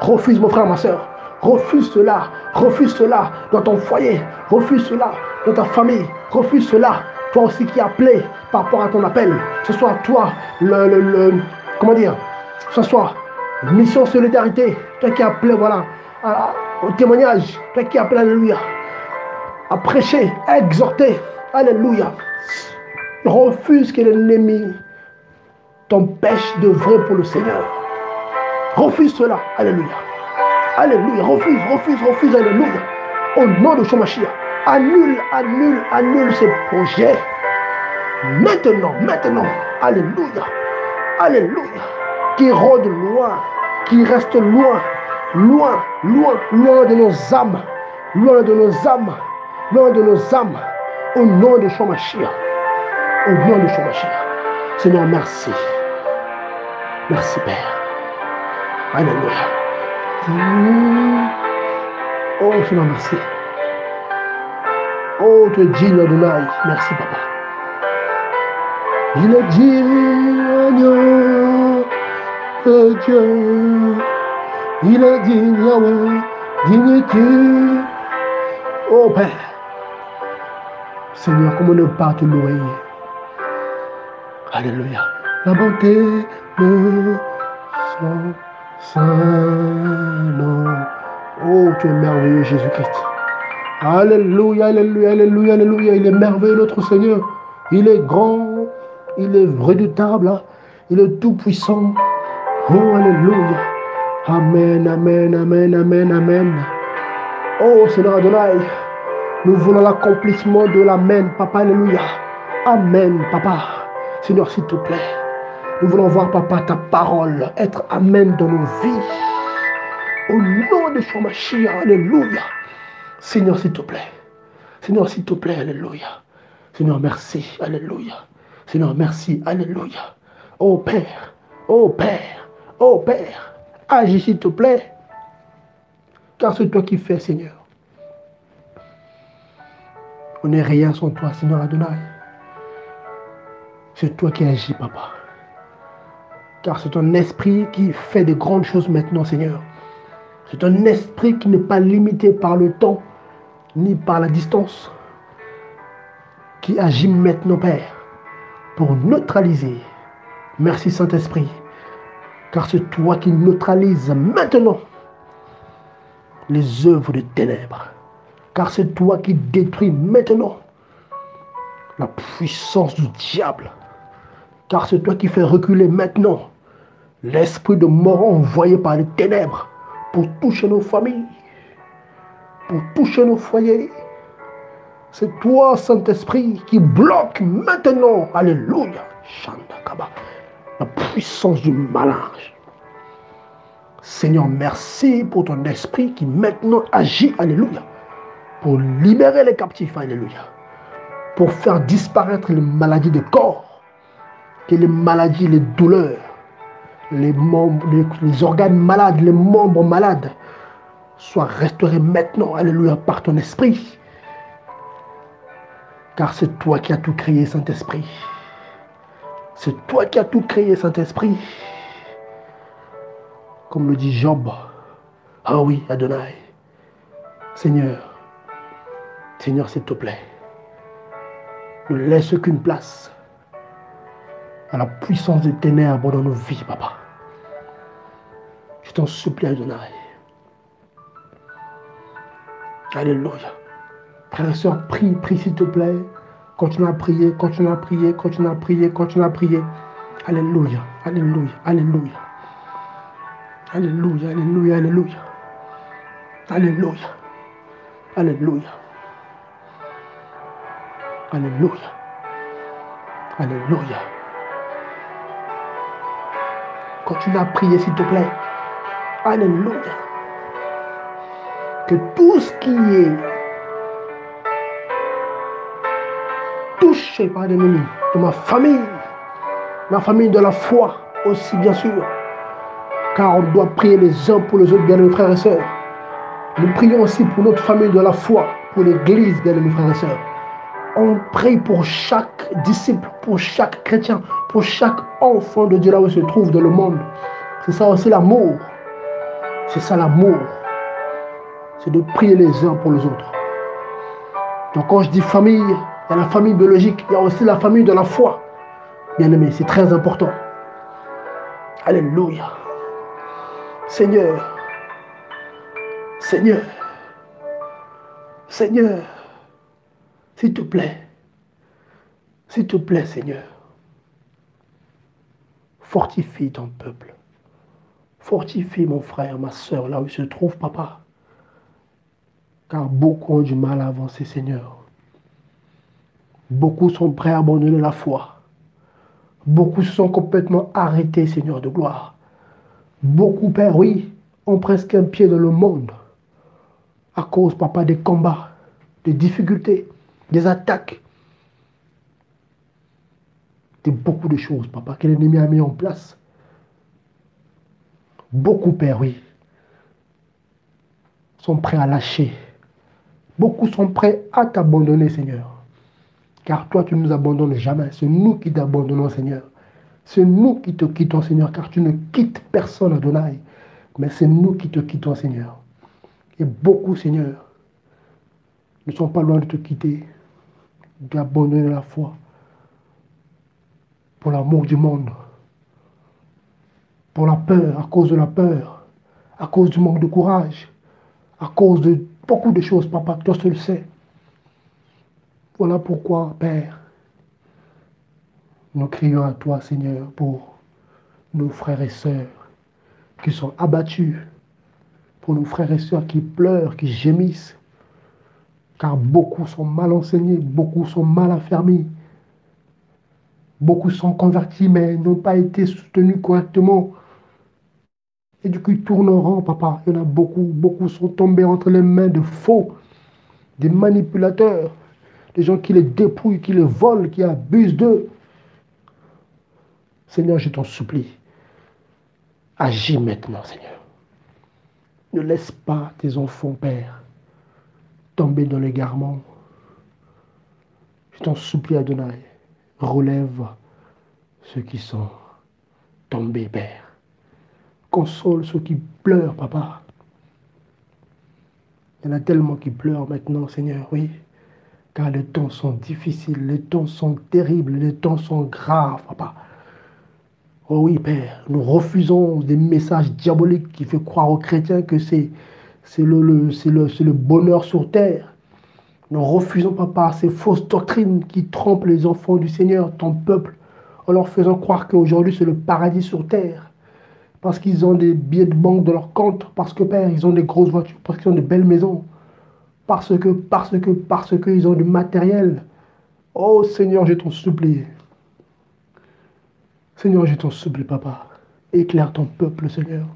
Refuse mon frère, ma soeur. Refuse cela. Refuse cela dans ton foyer. Refuse cela dans ta famille. Refuse cela. Toi aussi qui as appelé par rapport à ton appel. Ce soit toi, le, le, comment dire, ce soit mission solidarité. Toi qui as appelé, voilà, au témoignage. Toi qui as appelé, alléluia. À prêcher, à exhorter. Alléluia. Refuse que l'ennemi t'empêche de vrai pour le Seigneur. Refuse cela. Alléluia. Alléluia. Refuse, refuse, refuse. Alléluia. Au nom de Shomashia. Annule, annule, annule ces projets. Maintenant, maintenant. Alléluia. Alléluia. Qui rôde loin, qui reste loin, loin, loin, loin de nos âmes. Loin de nos âmes. Loin de nos âmes. Au nom de Shomashia. Au nom de Shomashia. Seigneur, merci. Merci, Père. Alléluia. Oh Seigneur, merci. Oh, tu es digne Adonai. Merci, papa. Il est digne de Dieu. Il est digne, Yahweh, dignité. Oh Père. Seigneur, comment ne pas te louer? Alléluia. La bonté de son saint nom. Oh, tu es merveilleux, Jésus-Christ. Alléluia, alléluia, alléluia, alléluia. Il est merveilleux, notre Seigneur. Il est grand, il est redoutable, il est tout puissant. Oh, alléluia. Amen, amen, amen, amen, amen. Oh, Seigneur Adonai, nous voulons l'accomplissement de l'amen, Papa, alléluia. Amen, Papa. Seigneur, s'il te plaît. Nous voulons voir, Papa, ta parole être Amen dans nos vies. Au nom de Shomashia, Alléluia. Seigneur, s'il te plaît. Seigneur, s'il te plaît, Alléluia. Seigneur, merci, Alléluia. Seigneur, merci, Alléluia. Oh Père, oh Père, oh Père, agis s'il te plaît. Car c'est toi qui fais, Seigneur. On n'est rien sans toi, Seigneur Adonai. C'est toi qui agis, Papa. Car c'est ton esprit qui fait de grandes choses maintenant, Seigneur. C'est un esprit qui n'est pas limité par le temps ni par la distance, qui agit maintenant, Père, pour neutraliser. Merci Saint-Esprit, car c'est toi qui neutralises maintenant les œuvres de ténèbres, car c'est toi qui détruis maintenant la puissance du diable, car c'est toi qui fais reculer maintenant l'esprit de mort envoyé par les ténèbres pour toucher nos familles, pour toucher nos foyers. C'est toi, Saint-Esprit, qui bloque maintenant, Alléluia, la puissance du malage. Seigneur, merci pour ton esprit qui maintenant agit, Alléluia, pour libérer les captifs, Alléluia, pour faire disparaître les maladies de corps, que les maladies, les douleurs, les, membres, les, organes malades, les membres malades soient restaurés maintenant, alléluia, par ton esprit. Car c'est toi qui as tout créé, Saint-Esprit. C'est toi qui as tout créé, Saint-Esprit. Comme le dit Job. Ah oui, Adonai. Seigneur, Seigneur, s'il te plaît, ne laisse aucune place à la puissance des ténèbres dans nos vies, papa. Je t'en supplie, Adonai. Alléluia. Frère et soeur, prie, prie s'il te plaît. Continue à prier, continue à prier, continue à prier, continue à prier. Alléluia, Alléluia, Alléluia. Alléluia, Alléluia, Alléluia. Alléluia. Alléluia. Alléluia. Alléluia. Continue à prier, s'il te plaît. Alléluia. Que tout ce qui est touché par l'ennemi, de ma famille, ma famille de la foi aussi, bien sûr, car on doit prier les uns pour les autres, bien mes frères et sœurs. Nous prions aussi pour notre famille de la foi, pour l'Église, bien mes frères et sœurs. On prie pour chaque disciple, pour chaque chrétien, pour chaque enfant de Dieu là où il se trouve dans le monde. C'est ça aussi l'amour. C'est ça l'amour. C'est de prier les uns pour les autres. Donc quand je dis famille, il y a la famille biologique, il y a aussi la famille de la foi. Bien aimé, c'est très important. Alléluia. Seigneur, Seigneur, Seigneur, s'il te plaît, s'il te plaît, Seigneur, fortifie ton peuple. Fortifie mon frère, ma soeur, là où il se trouve, papa. Car beaucoup ont du mal à avancer, Seigneur. Beaucoup sont prêts à abandonner la foi. Beaucoup se sont complètement arrêtés, Seigneur de gloire. Beaucoup, Père, oui, ont presque un pied dans le monde. À cause, papa, des combats, des difficultés, des attaques, de beaucoup de choses, papa, que l'ennemi a mis en place. Beaucoup, Père, oui, sont prêts à lâcher. Beaucoup sont prêts à t'abandonner, Seigneur. Car toi, tu ne nous abandonnes jamais. C'est nous qui t'abandonnons, Seigneur. C'est nous qui te quittons, Seigneur, car tu ne quittes personne, Adonai. Mais c'est nous qui te quittons, Seigneur. Et beaucoup, Seigneur, ne sont pas loin de te quitter, d'abandonner la foi pour l'amour du monde, pour la peur, à cause de la peur, à cause du manque de courage, à cause de beaucoup de choses, papa, toi seul sais. Voilà pourquoi, Père, nous crions à toi, Seigneur, pour nos frères et sœurs qui sont abattus, pour nos frères et sœurs qui pleurent, qui gémissent, car beaucoup sont mal enseignés, beaucoup sont mal affermis, beaucoup sont convertis mais n'ont pas été soutenus correctement. Et du coup, ils tournent en rang, papa. Il y en a beaucoup, beaucoup sont tombés entre les mains de faux, des manipulateurs, des gens qui les dépouillent, qui les volent, qui abusent d'eux. Seigneur, je t'en supplie, agis maintenant, Seigneur. Ne laisse pas tes enfants, Père, tomber dans l'égarement. Je t'en supplie, Adonai, relève ceux qui sont tombés, Père. Console ceux qui pleurent, papa. Il y en a tellement qui pleurent maintenant, Seigneur, oui. Car les temps sont difficiles, les temps sont terribles, les temps sont graves, papa. Oh oui, Père, nous refusons des messages diaboliques qui font croire aux chrétiens que c'est le, le, bonheur sur terre. Nous refusons, papa, ces fausses doctrines qui trompent les enfants du Seigneur, ton peuple, en leur faisant croire qu'aujourd'hui c'est le paradis sur terre. Parce qu'ils ont des billets de banque dans leur compte, parce que, Père, ils ont des grosses voitures, parce qu'ils ont des belles maisons, parce que, parce que, parce qu'ils ont du matériel. Oh Seigneur, je t'en supplie. Seigneur, je t'en supplie, papa. Éclaire ton peuple, Seigneur.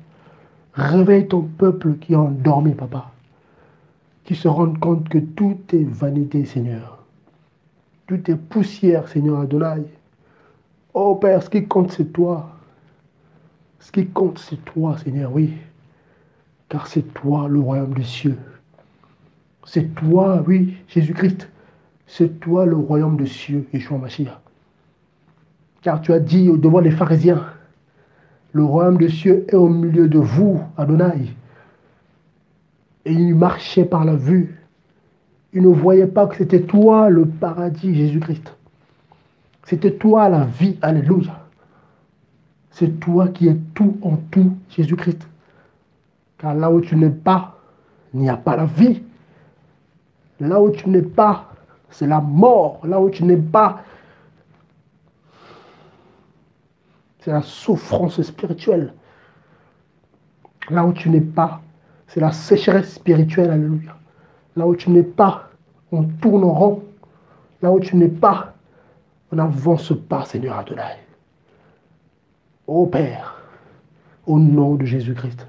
Réveille ton peuple qui est endormi, papa. Qui se rende compte que tout est vanité, Seigneur. Tout est poussière, Seigneur Adonai. Oh Père, ce qui compte, c'est toi. Ce qui compte, c'est toi, Seigneur, oui. Car c'est toi le royaume des cieux. C'est toi, oui, Jésus-Christ. C'est toi le royaume des cieux, Yeshua Mashiach. Car tu as dit devant les pharisiens, le royaume des cieux est au milieu de vous, Adonai. Et il marchait par la vue. Il ne voyait pas que c'était toi le paradis, Jésus-Christ. C'était toi la vie, Alléluia. C'est toi qui es tout en tout, Jésus-Christ. Car là où tu n'es pas, il n'y a pas la vie. Là où tu n'es pas, c'est la mort. Là où tu n'es pas, c'est la souffrance spirituelle. Là où tu n'es pas, c'est la sécheresse spirituelle, alléluia. Là où tu n'es pas, on tourne en rond. Là où tu n'es pas, on n'avance pas, Seigneur Adonai. Ô Père, au nom de Jésus-Christ,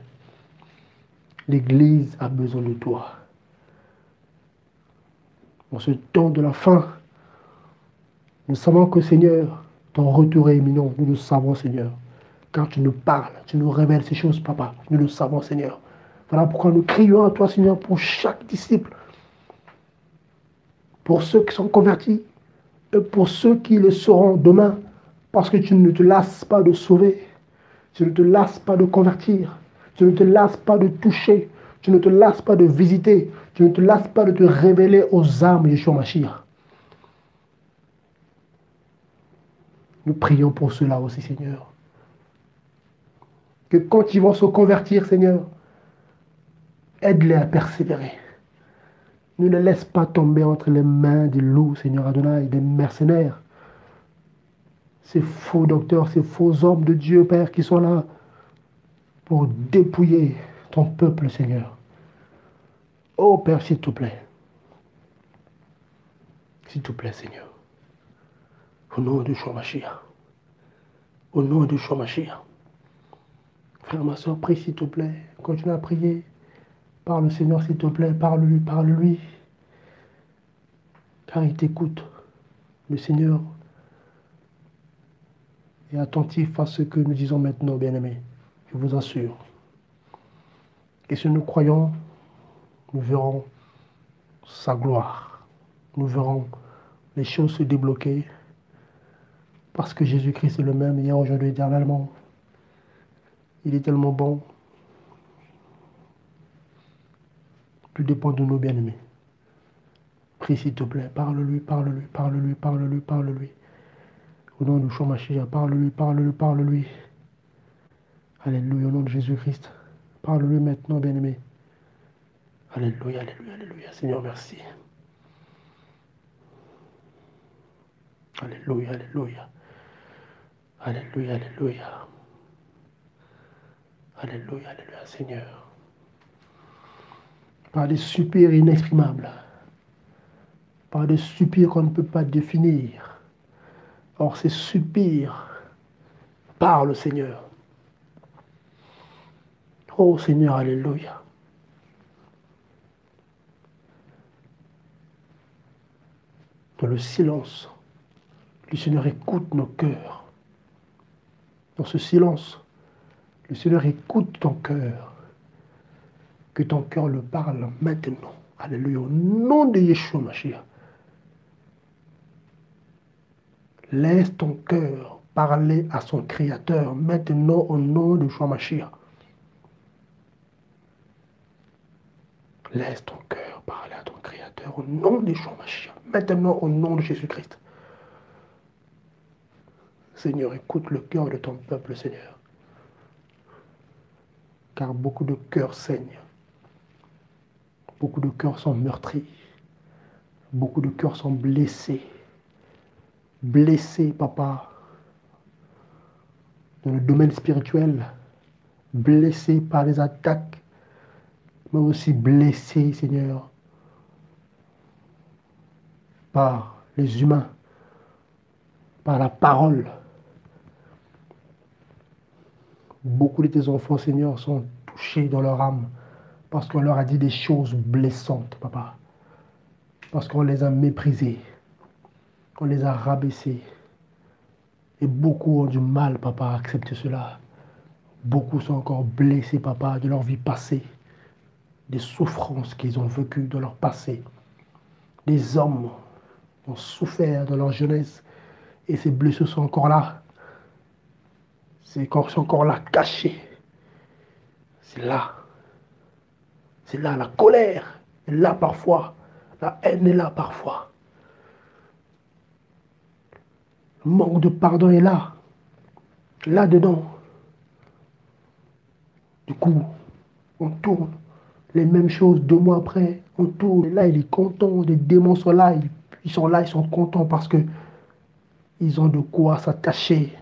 l'Église a besoin de toi. En ce temps de la fin, nous savons que Seigneur, ton retour est imminent. Nous le savons, Seigneur. Quand tu nous parles, tu nous révèles ces choses, Papa. Nous le savons, Seigneur. Voilà pourquoi nous crions à toi, Seigneur, pour chaque disciple. Pour ceux qui sont convertis et pour ceux qui le seront demain. Parce que tu ne te lasses pas de sauver. Tu ne te lasses pas de convertir. Tu ne te lasses pas de toucher. Tu ne te lasses pas de visiter. Tu ne te lasses pas de te révéler aux âmes, Yeshua Mashiach. Nous prions pour cela aussi, Seigneur. Que quand ils vont se convertir, Seigneur, aide-les à persévérer. Ne les laisse pas tomber entre les mains des loups, Seigneur Adonai, des mercenaires. Ces faux docteurs, ces faux hommes de Dieu, Père, qui sont là pour dépouiller ton peuple, Seigneur. Oh Père, s'il te plaît. S'il te plaît, Seigneur. Au nom de Shomashia. Au nom de Shomashia. Frère, ma soeur, prie s'il te plaît. Continue à prier. Parle, Seigneur, s'il te plaît. Parle-lui, parle-lui. Car il t'écoute. Le Seigneur est attentif à ce que nous disons maintenant, bien-aimés. Je vous assure. Et si nous croyons, nous verrons sa gloire. Nous verrons les choses se débloquer parce que Jésus-Christ est le même hier, aujourd'hui, éternellement. Il est tellement bon. Tout dépend de nos bien-aimés. Prie s'il te plaît, parle-lui, parle-lui, parle-lui, parle-lui, parle-lui. Au nom de Shomachia, parle-lui, parle-lui, parle-lui. Alléluia, au nom de Jésus-Christ. Parle-lui maintenant, bien-aimé. Alléluia, alléluia, alléluia. Seigneur, merci. Alléluia, alléluia. Alléluia, alléluia. Alléluia, alléluia, Seigneur. Par des soupirs inexprimables. Par des soupirs qu'on ne peut pas définir. Or, ces soupirs parlent, Seigneur. Oh Seigneur, Alléluia. Dans le silence, le Seigneur écoute nos cœurs. Dans ce silence, le Seigneur écoute ton cœur. Que ton cœur le parle maintenant. Alléluia. Au nom de Yeshua Mashiach. Laisse ton cœur parler à son Créateur maintenant au nom de Yeshua Mashiach. Laisse ton cœur parler à ton Créateur au nom de Yeshua Mashiach. Maintenant au nom de Jésus-Christ. Seigneur, écoute le cœur de ton peuple, Seigneur. Car beaucoup de cœurs saignent. Beaucoup de cœurs sont meurtris. Beaucoup de cœurs sont blessés. Blessés, papa, dans le domaine spirituel. Blessés par les attaques, mais aussi blessés, Seigneur, par les humains, par la parole. Beaucoup de tes enfants, Seigneur, sont touchés dans leur âme parce qu'on leur a dit des choses blessantes, papa. Parce qu'on les a méprisés, on les a rabaissés. Et beaucoup ont du mal, papa, à accepter cela. Beaucoup sont encore blessés, papa, de leur vie passée, des souffrances qu'ils ont vécues dans leur passé. Des hommes ont souffert dans leur jeunesse et ces blessures sont encore là. C'est encore là, caché. C'est là. C'est là, la colère est là parfois. La haine est là parfois. Le manque de pardon est là. Là-dedans. Du coup, on tourne. Les mêmes choses deux mois après, on tourne. Et là, il est content. Les démons sont là. Ils sont là, ils sont contents parce que ils ont de quoi s'attacher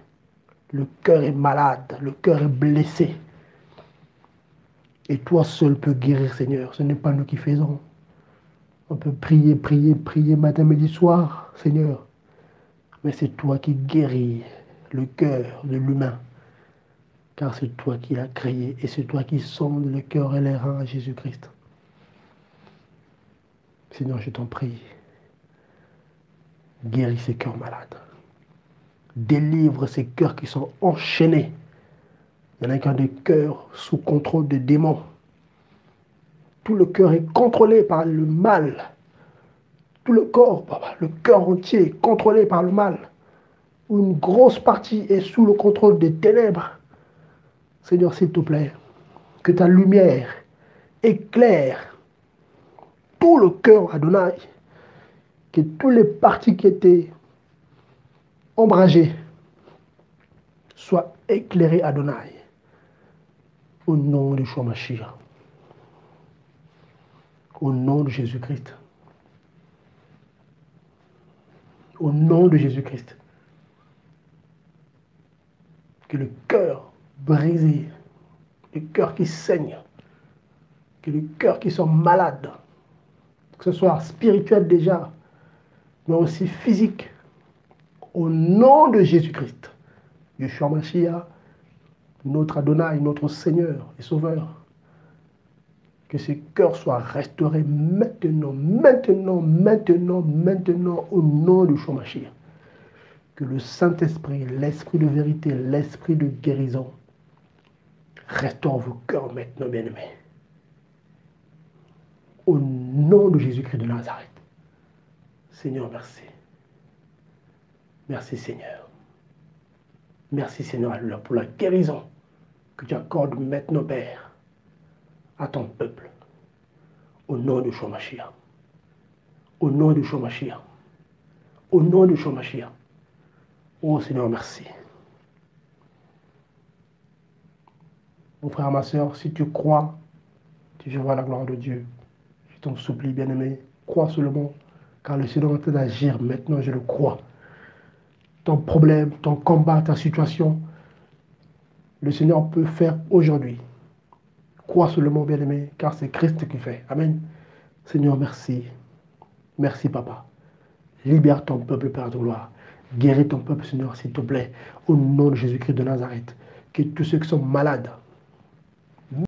le cœur est malade, le cœur est blessé. Et toi seul peux guérir, Seigneur. Ce n'est pas nous qui faisons. On peut prier, prier, prier matin, midi, soir, Seigneur. Mais c'est toi qui guéris le cœur de l'humain. Car c'est toi qui l'as créé et c'est toi qui sondes le cœur et les reins à Jésus-Christ. Seigneur, je t'en prie. Guéris ces cœurs malades délivre ces cœurs qui sont enchaînés. Il y en a qui ont des cœurs sous contrôle de démons. Tout le cœur est contrôlé par le mal. Tout le corps, le cœur entier est contrôlé par le mal. Une grosse partie est sous le contrôle des ténèbres. Seigneur, s'il te plaît, que ta lumière éclaire tout le cœur, Adonai. Que toutes les parties qui étaient ombragé soit éclairé Adonai au nom de Shomashia, au nom de Jésus-Christ, au nom de Jésus-Christ. Que le cœur brisé, le cœur qui saigne, que le cœur qui sont malades, que ce soit spirituel déjà, mais aussi physique, au nom de Jésus-Christ. Yeshua Mashiach, notre Adonai, notre Seigneur et Sauveur. Que ces cœurs soient restaurés maintenant, maintenant, maintenant, maintenant, au nom de Mashiach. Que le Saint-Esprit, l'Esprit de vérité, l'Esprit de guérison restaure vos cœurs maintenant, bien-aimés. Au nom de Jésus-Christ de Nazareth. Seigneur, merci. Merci Seigneur. Merci Seigneur pour la guérison que tu accordes maintenant, Père, à ton peuple. Au nom de Shomashia. Au nom de Shomashia. Au nom de Shomashia. Oh Seigneur, merci. Mon frère, ma soeur, si tu crois, tu voir la gloire de Dieu. Je t'en supplie, bien-aimé, crois seulement, car le Seigneur est en train d'agir maintenant, je le crois. Ton problème, ton combat, ta situation, le Seigneur peut faire aujourd'hui. Crois seulement, bien-aimé, car c'est Christ qui fait. Amen. Seigneur, merci. Merci, Papa. Libère ton peuple, Père de gloire. Guéris ton peuple, Seigneur, s'il te plaît. Au nom de Jésus-Christ de Nazareth. Que tous ceux qui sont malades,